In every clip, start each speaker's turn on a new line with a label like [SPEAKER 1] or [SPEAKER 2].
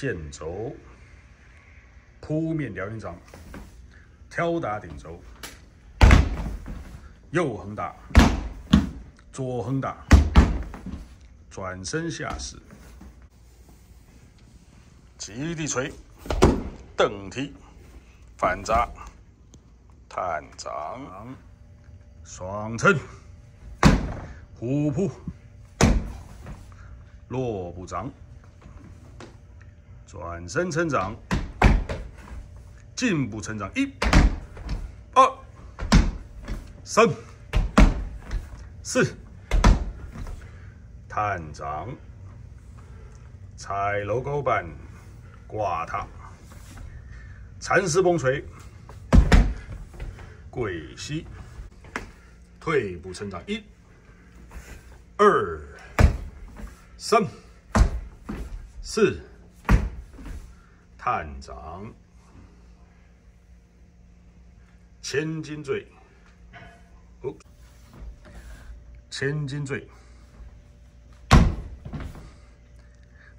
[SPEAKER 1] 线轴，扑面撩阴掌，挑打顶轴，右横打，左横打，转身下势，极地锤，蹬踢，反扎，探掌，双撑，虎扑，落步掌。转身成长，进步成长，一、二、三、四，探长，踩楼高板，挂踏，蚕丝崩锤，跪膝，退步成长，一、二、三、四。探长，千斤坠，哦，千斤坠，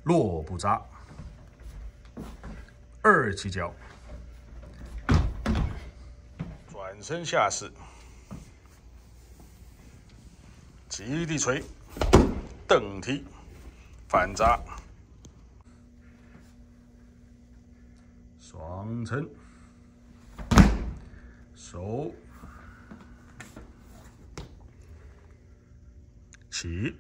[SPEAKER 1] 落不扎，二起脚，转身下势，极地锤，蹬踢，反扎。双撑，手起。